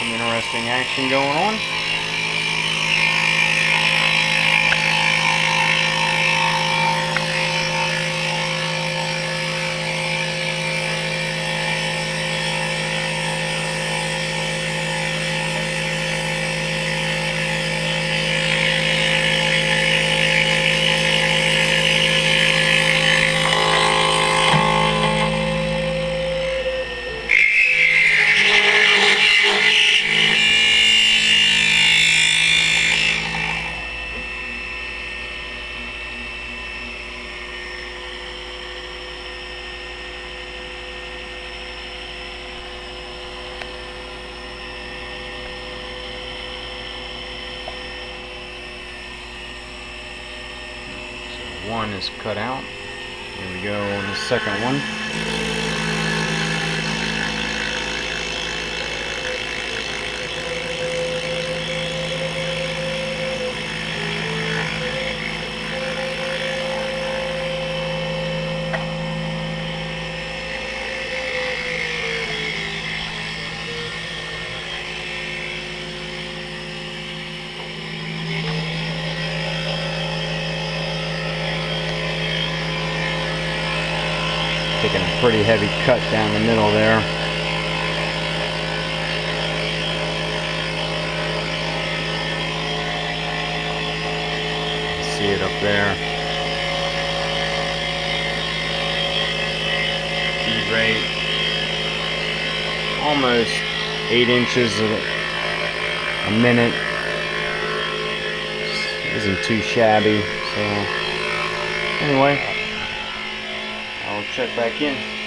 some interesting action going on. One is cut out. Here we go on the second one. Taking a pretty heavy cut down the middle there. See it up there. Feed rate. Almost 8 inches a minute. Isn't too shabby. So anyway, Check back in.